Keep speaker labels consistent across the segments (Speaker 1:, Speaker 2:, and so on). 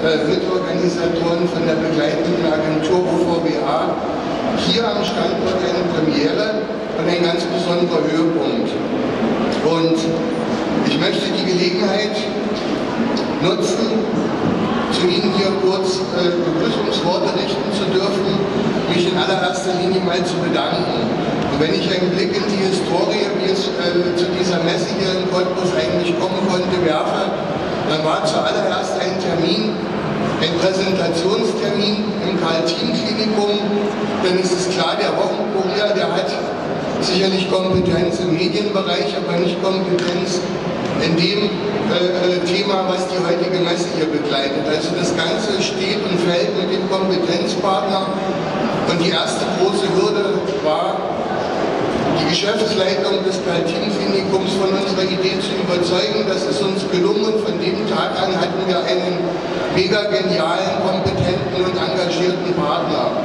Speaker 1: äh, Mitorganisatoren von der begleitenden Agentur UVBA hier am Standort eine Premiere und ein ganz besonderer Höhepunkt. Und ich möchte die Gelegenheit nutzen, zu Ihnen hier kurz äh, Begrüßungsworte richten zu dürfen, mich in allererster Linie mal zu bedanken. Und wenn ich einen Blick in die Historie, wie es äh, zu dieser Messe hier in Cottbus eigentlich kommen konnte, werfe, dann war zuallererst ein Termin, ein Präsentationstermin im Karl-Team-Klinikum, denn es ist klar, der Wochenkurier, der hat sicherlich Kompetenz im Medienbereich, aber nicht Kompetenz in dem äh, äh, Thema, was die heutige Messe hier begleitet. Also das Ganze steht und fällt mit dem Kompetenzpartner. Und die erste große Hürde war, die Geschäftsleitung des Kaltin-Klinikums von unserer Idee zu überzeugen. Das ist uns gelungen von dem Tag an hatten wir einen mega genialen, kompetenten und engagierten Partner.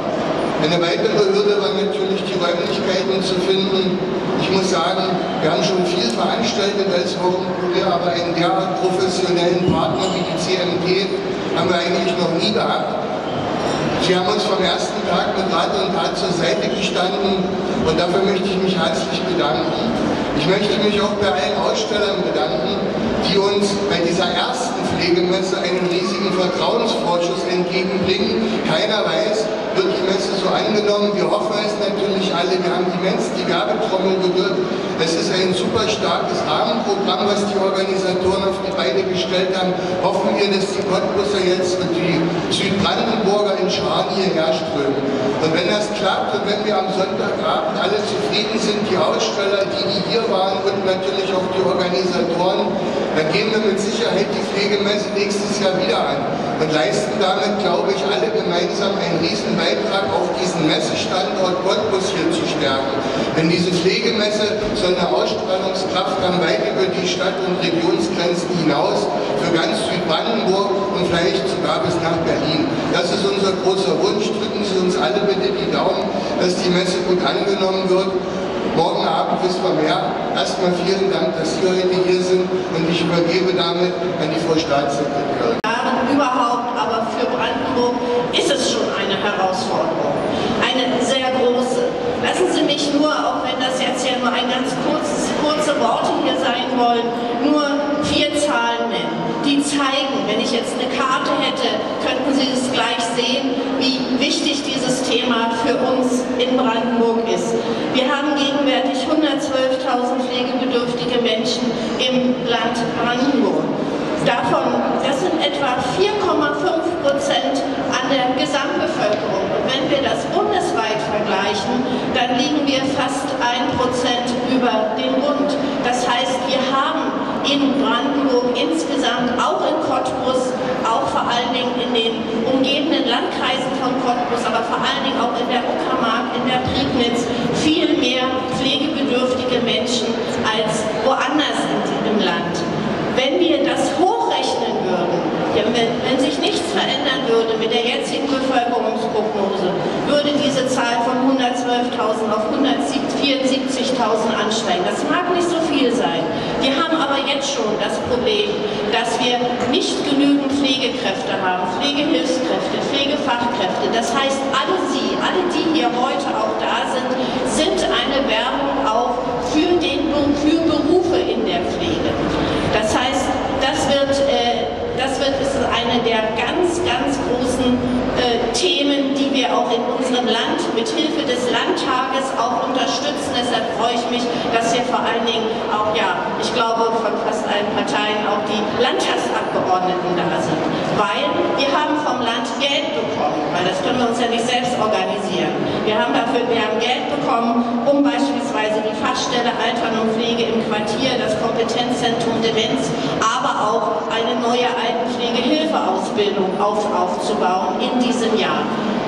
Speaker 1: Eine weitere Hürde war natürlich die Räumlichkeiten zu finden. Ich muss sagen, wir haben schon viel veranstaltet als Wochenkurier, aber einen derart professionellen Partner wie die CMT haben wir eigentlich noch nie gehabt. Sie haben uns vom ersten Tag mit Rat und Tat zur Seite gestanden und dafür möchte ich mich herzlich bedanken. Ich möchte mich auch bei allen Ausstellern bedanken, die uns bei dieser ersten Pflegemesse einen riesigen Vertrauensvorschuss entgegenbringen. Keiner weiß, wird die Messe so angenommen. Wir hoffen es natürlich alle. Wir haben immens die Werbetrommel gerührt. Es ist ein super starkes Rahmenprogramm, was die Organisatoren auf die Beine gestellt haben. Hoffen wir, dass die Cottbusser jetzt und die Südbrandenburger in Scharen hierher strömen. Und wenn das klappt und wenn wir am Sonntagabend alle zufrieden sind, die Aussteller, die, die hier waren und natürlich auch die Organisatoren, dann gehen wir mit Sicherheit die Pflegemesse nächstes Jahr wieder an und leisten damit, glaube ich, alle gemeinsam einen riesen Beitrag auf diesen Messestandort Cottbus hier zu stärken. Denn diese Pflegemesse soll eine Ausstrahlungskraft haben, weit über die Stadt- und Regionsgrenzen hinaus, für ganz Südbrandenburg und vielleicht sogar bis nach Berlin. Das ist unser großer Wunsch. Drücken Sie uns alle bitte die Daumen, dass die Messe gut angenommen wird. Morgen Abend wissen wir mehr. Erstmal vielen Dank, dass Sie heute hier sind und ich übergebe damit an die Frau Staatssekretärin
Speaker 2: überhaupt, aber für Brandenburg ist es schon eine Herausforderung. Eine sehr große. Lassen Sie mich nur, auch wenn das jetzt ja nur ein ganz kurzes, kurze Worte hier sein wollen, nur vier Zahlen die zeigen, wenn ich jetzt eine Karte hätte, könnten Sie es gleich sehen, wie wichtig dieses Thema für uns in Brandenburg ist. Wir haben gegenwärtig 112.000 pflegebedürftige Menschen im Land Brandenburg. Davon, das sind etwa 4,5 Prozent an der Gesamtbevölkerung. Und wenn wir das bundesweit vergleichen, dann liegen wir fast ein Prozent über dem Bund. Das heißt, in Brandenburg insgesamt, auch in Cottbus, auch vor allen Dingen in den umgebenden Landkreisen von Cottbus, aber vor allen Dingen auch in der Uckermark, in der Prignitz, viel mehr pflegebedürftige Menschen als woanders im Land. Wenn wir das hochrechnen würden, wenn, wenn sich nichts verändern würde mit der jetzigen Bevölkerungsprognose, würde diese Zahl von 112.000 auf 174.000 ansteigen. Das mag nicht so viel sein. Wir haben aber jetzt schon das Problem, dass wir nicht genügend Pflegekräfte haben, Pflegehilfskräfte, Pflegefachkräfte. Das heißt, alle Sie, alle die hier heute auch da sind, sind eine Werbung auch für, den, für Berufe in der Pflege. Das heißt, das wird, äh, das wird ist eine der ganz, ganz großen äh, Themen, die wir auch in unserem Land mit Hilfe des Landtages auch unterstützen. Freue ich mich, dass hier vor allen Dingen auch, ja, ich glaube, von fast allen Parteien auch die Landtagsabgeordneten da sind. Weil wir haben vom Land Geld bekommen, weil das können wir uns ja nicht selbst organisieren. Wir haben dafür, wir haben Geld bekommen, um beispielsweise die Fachstelle Altern und Pflege im Quartier, das Kompetenzzentrum Demenz, aber auch eine neue Altenpflegehilfeausbildung auf, aufzubauen in diesem Jahr.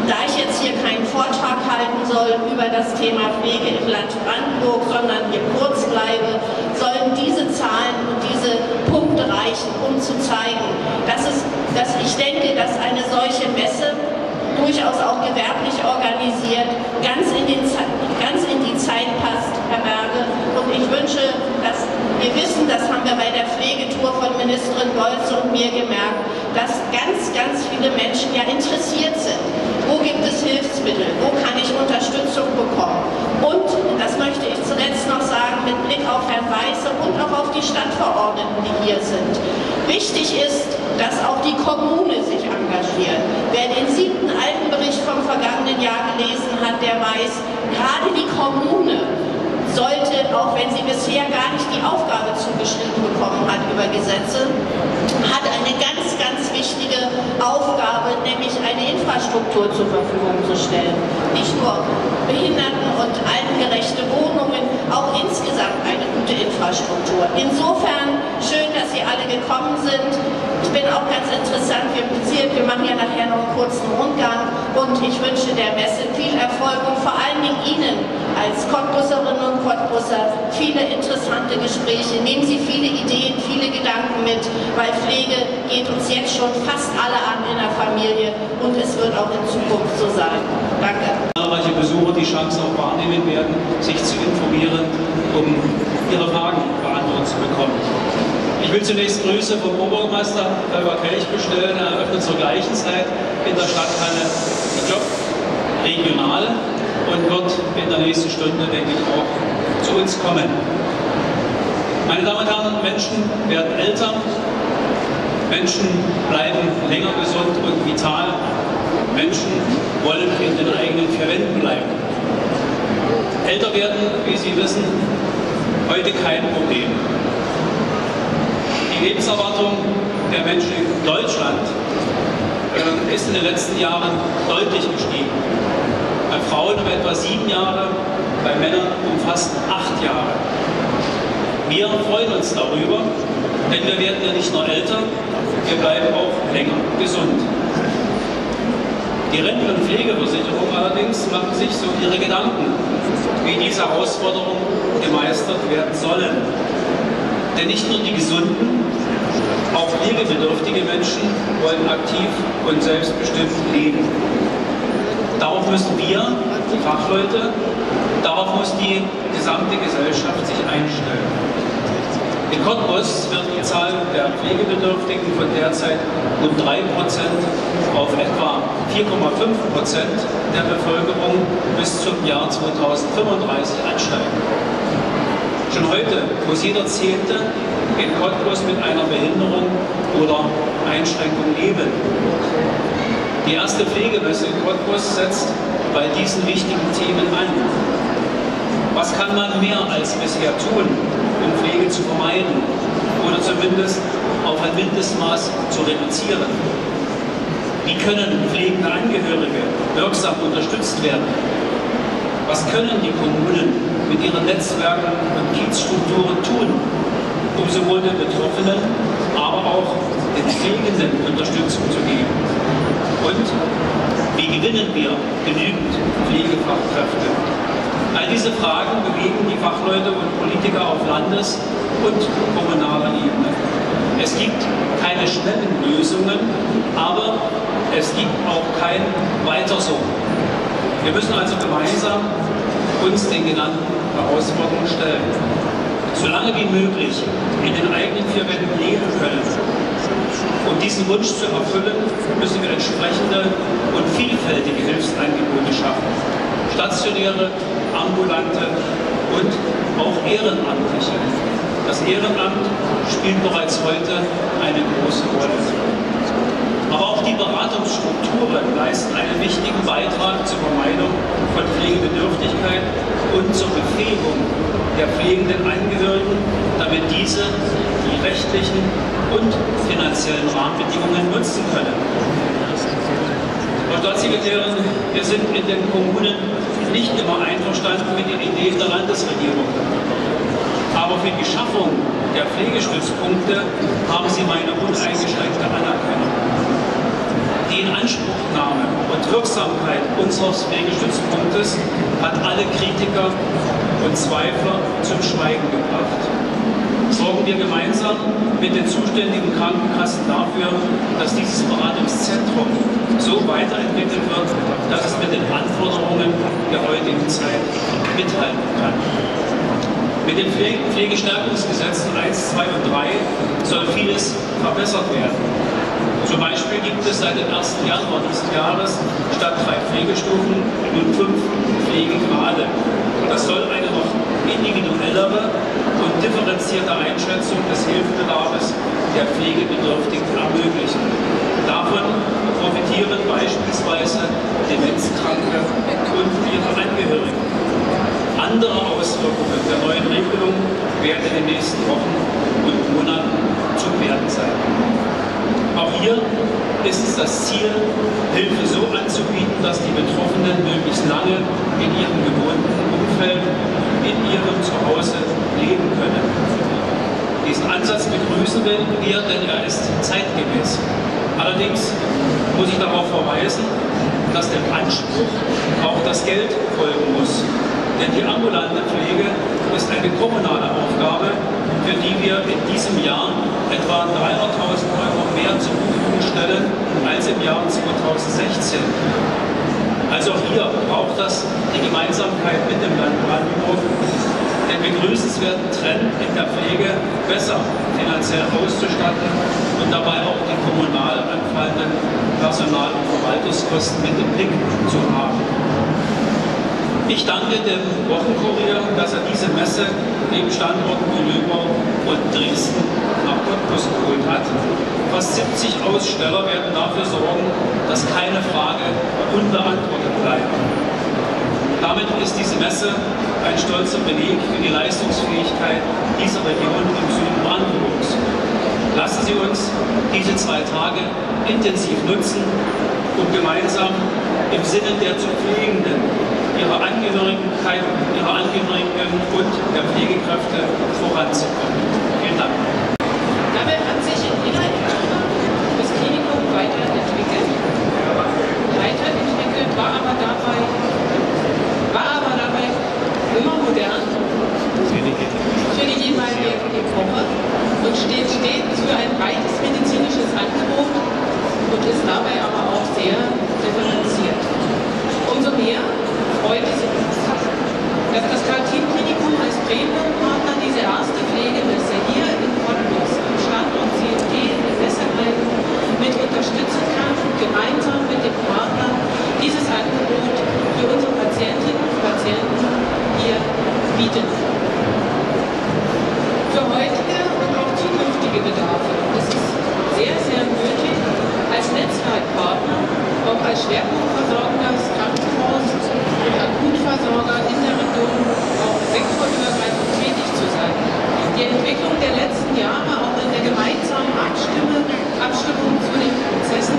Speaker 2: Da ich jetzt hier keinen Vortrag halten soll über das Thema Pflege im Land Brandenburg, sondern hier kurz bleibe, sollen diese Zahlen und diese Punkte reichen, um zu zeigen, dass, es, dass ich denke, dass eine solche Messe durchaus auch gewerblich organisiert, ganz in, den, ganz in die Zeit passt, Herr Berge. Und ich wünsche, dass wir wissen, das haben wir bei der Pflegetour von Ministerin Golz und mir gemerkt, dass ganz, ganz viele Menschen ja interessiert sind. Wo gibt es Hilfsmittel? Wo kann ich Unterstützung bekommen? Und, das möchte ich zuletzt noch sagen, mit Blick auf Herrn Weiße und auch auf die Stadtverordneten, die hier sind. Wichtig ist, dass auch die Kommune sich engagiert. Wer den siebten Altenbericht vom vergangenen Jahr gelesen hat, der weiß, gerade die Kommune auch wenn sie bisher gar nicht die Aufgabe zugeschrieben bekommen hat über Gesetze, hat eine ganz, ganz wichtige Aufgabe, nämlich eine Infrastruktur zur Verfügung zu stellen. Nicht nur Behinderten- und altengerechte Wohnungen, auch insgesamt eine gute Infrastruktur. Insofern schön, dass Sie alle gekommen sind. Ich bin auch ganz interessant, wir, wir machen ja nachher noch einen kurzen Rundgang und ich wünsche der Messe viel Erfolg und vor allen Dingen Ihnen als Cottbusserinnen und Cottbusser viele interessante Gespräche. Nehmen Sie viele Ideen, viele Gedanken mit, weil Pflege geht uns jetzt schon fast alle an in der Familie und es wird auch in Zukunft so sein. Danke.
Speaker 3: Zahlreiche Besucher die Chance auch wahrnehmen werden, sich zu informieren, um ihre Fragen beantwortet zu bekommen. Ich will zunächst Grüße vom Oberbürgermeister Holger Kelch bestellen. Er eröffnet zur gleichen Zeit in der Stadthalle, ich glaube, regional und wird in der nächsten Stunde, denke ich, auch zu uns kommen. Meine Damen und Herren, Menschen werden älter, Menschen bleiben länger gesund und vital, Menschen wollen in den eigenen vier Wänden bleiben. Älter werden, wie Sie wissen, heute kein Problem. Die Lebenserwartung der Menschen in Deutschland äh, ist in den letzten Jahren deutlich gestiegen. Bei Frauen um etwa sieben Jahre, bei Männern um fast acht Jahre. Wir freuen uns darüber, denn wir werden ja nicht nur älter, wir bleiben auch länger gesund. Die Renten- und Pflegeversicherung allerdings machen sich so ihre Gedanken, wie diese Herausforderungen gemeistert werden sollen. Denn nicht nur die gesunden, auch pflegebedürftige Menschen wollen aktiv und selbstbestimmt leben. Darauf müssen wir, die Fachleute, darauf muss die gesamte Gesellschaft sich einstellen. In Cottbus wird die Zahl der Pflegebedürftigen von derzeit um 3% auf etwa 4,5% der Bevölkerung bis zum Jahr 2035 ansteigen. Schon heute muss jeder Zehnte in Cottbus mit einer Behinderung oder Einschränkung leben. Die erste Pflegemesse in Cottbus setzt bei diesen wichtigen Themen an. Was kann man mehr als bisher tun, um Pflege zu vermeiden oder zumindest auf ein Mindestmaß zu reduzieren? Wie können pflegende Angehörige wirksam unterstützt werden? Was können die Kommunen mit ihren Netzwerken und Kiezstrukturen tun, um sowohl den Betroffenen, aber auch den Pflegenden Unterstützung zu geben? Und wie gewinnen wir genügend Pflegefachkräfte? All diese Fragen bewegen die Fachleute und Politiker auf Landes- und kommunaler Ebene. Es gibt keine schnellen Lösungen, aber es gibt auch kein Weiter so. Wir müssen also gemeinsam uns den genannten Herausforderungen stellen. Solange wie möglich in den eigenen vier Wänden leben können. Um diesen Wunsch zu erfüllen, müssen wir entsprechende und vielfältige Hilfsangebote schaffen. Stationäre, ambulante und auch ehrenamtliche. Das Ehrenamt spielt bereits heute eine große Rolle. Aber auch die Beratungsstrukturen leisten einen wichtigen Beitrag zur Vermeidung von Pflegebedürftigkeit und zur Befähigung der pflegenden Angehörigen, damit diese die rechtlichen und finanziellen Rahmenbedingungen nutzen können. Frau Staatssekretärin, wir sind in den Kommunen nicht immer einverstanden mit den Ideen der Landesregierung. Aber für die Schaffung der Pflegestützpunkte haben Sie meine uneingeschränkte Anerkennung. Die Inanspruchnahme und Wirksamkeit unseres Pflegestützpunktes hat alle Kritiker und Zweifler zum Schweigen gebracht. Sorgen wir gemeinsam mit den zuständigen Krankenkassen dafür, dass dieses Beratungszentrum so weiterentwickelt wird, dass es mit den Anforderungen der heutigen Zeit mithalten kann. Mit den Pflegestärkungsgesetzen 1, 2 und 3 soll vieles verbessert werden. Zum Beispiel gibt es seit dem 1. Januar dieses Jahres statt drei Pflegestufen nun fünf Pflegegrade. Das soll eine noch der Pflegebedürftigen ermöglichen. Davon profitieren beispielsweise Demenzkranke und ihre Angehörigen. Andere Auswirkungen der neuen Regelung werden in den nächsten Wochen und Monaten zu werden sein. Auch hier ist es das Ziel, Hilfe so anzubieten, dass die Betroffenen möglichst lange in ihrem gewohnten Umfeld, in ihrem Zuhause leben können. Diesen Ansatz begrüßen wir, denn er ist zeitgemäß. Allerdings muss ich darauf verweisen, dass dem Anspruch auch das Geld folgen muss. Denn die ambulante Pflege ist eine kommunale Aufgabe, für die wir in diesem Jahr etwa 300.000 Euro mehr zur Verfügung stellen als im Jahr 2016. Also hier braucht das die Gemeinsamkeit mit dem Land Brandenburg, den begrüßenswerten Trend in der Pflege besser finanziell auszustatten und dabei auch die kommunal anfallenden Personal- und Verwaltungskosten mit im Blick zu haben. Ich danke dem Wochenkurier, dass er diese Messe neben Standorten wie Lübau und Dresden nach Cottbus geholt hat. Fast 70 Aussteller werden dafür sorgen, dass keine Frage unbeantwortet bleibt. Damit ist diese Messe ein stolzer Beleg für die Leistungsfähigkeit dieser Region im Süden Brandenburgs. Lassen Sie uns diese zwei Tage intensiv nutzen, um gemeinsam im Sinne der zu Pflegenden ihrer Angehörigkeit, ihrer Angehörigen und der Pflegekräfte voranzukommen. Vielen Dank.
Speaker 4: Damit hat sich innerhalb das Klinikum weiterentwickelt. Weiterentwickelt war aber dabei, war aber dabei immer modern für die Epoche und steht stets für ein breites medizinisches Angebot und ist dabei aber auch sehr differenziert. Umso mehr freut es uns, dass das Kartin-Klinikum als Premium-Partner diese erste Pflegemesse hier in Cottbus am Standort CNT in Messerheim mit unterstützen kann gemeinsam mit dem Partner dieses Angebot für unsere Patientinnen und Patienten hier bieten. Für heutige und auch zukünftige Bedarfe ist es sehr, sehr nötig, als Netzwerkpartner, auch als schwerpunktversorgendes Krankenhaus und Akutversorger in der Region auch sektorübergreifend tätig zu sein. Die Entwicklung der letzten Jahre, auch in der gemeinsamen Abstimmung, Abstimmung zu den Prozessen,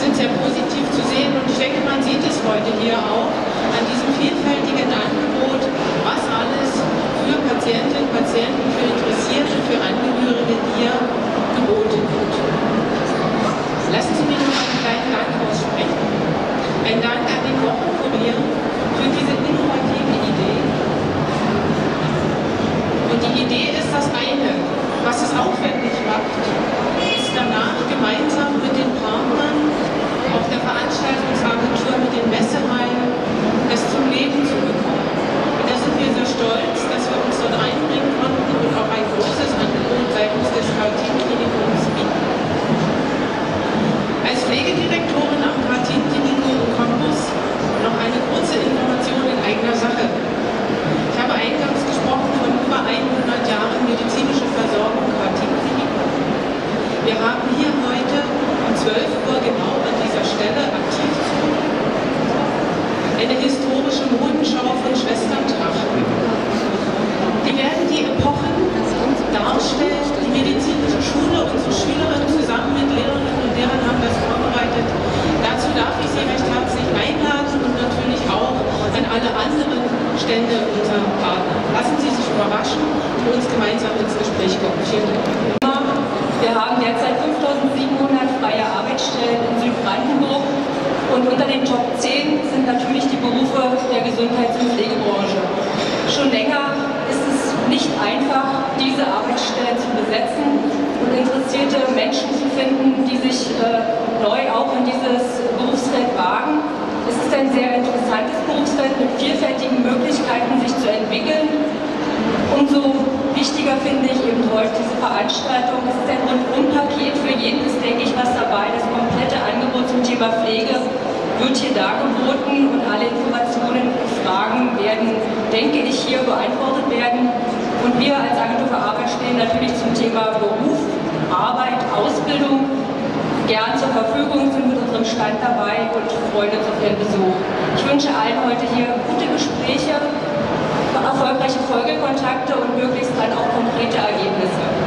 Speaker 4: sind sehr positiv zu sehen und ich denke, man sieht es heute hier auch an diesem vielfältigen Angebot, was alles für Patientinnen, Patienten, für Interessierte, für Angehörige hier geboten wird. Lassen Sie mich noch einen kleinen Dank aussprechen. Ein Dank an den Wochenkurier für diese innovative Idee. Und die Idee ist das eine. Was es aufwendig macht, ist danach gemeinsam mit den Partnern auf der Veranstaltungsagentur mit den Messehallen das zum Leben zu bekommen. Und da sind wir sehr stolz, dass wir uns dort einbringen konnten und auch ein großes Angebot seitens des Kautin-Klinikums bieten. Als Pflegedirektorin am Kartin-Klinikum Campus noch eine kurze Information in eigener Sache. Ich habe eingangs gesprochen von über 100 Jahren medizinische Versorgung Kartin-Klinikum. Wir haben hier heute um 12 Uhr genau an dieser Stelle aktiv zu eine historische Modenschau von Schwesterntrachten. Die werden die Epochen darstellen, die medizinische Schule, unsere Schülerinnen zusammen mit Lehrerinnen und Lehrern haben das vorbereitet. Dazu darf ich Sie recht herzlich einladen und natürlich auch an alle anderen Stände unserer Partner. Lassen Sie sich überraschen und uns gemeinsam ins Gespräch kommen. Vielen Dank.
Speaker 5: Wir haben derzeit 5700 freie Arbeitsstellen in Südbrandenburg und unter den Top 10 sind natürlich die Berufe der Gesundheits- und Pflegebranche. Schon länger ist es nicht einfach, diese Arbeitsstellen zu besetzen und interessierte Menschen zu finden, die sich äh, neu auch in dieses Berufsfeld wagen. Es ist ein sehr interessantes Berufsfeld mit vielfältigen Möglichkeiten, sich zu entwickeln. Umso wichtiger finde ich eben heute diese Veranstaltung. Es ist ein Rundumpaket. Für jeden ist, denke ich, was dabei. Das Thema Pflege wird hier dargeboten und alle Informationen und Fragen werden, denke ich, hier beantwortet werden. Und wir als Agentur für Arbeit stehen natürlich zum Thema Beruf, Arbeit, Ausbildung gern zur Verfügung, sind mit unserem Stand dabei und freuen uns auf Ihren Besuch. Ich wünsche allen heute hier gute Gespräche, erfolgreiche Folgekontakte und möglichst dann auch konkrete Ergebnisse.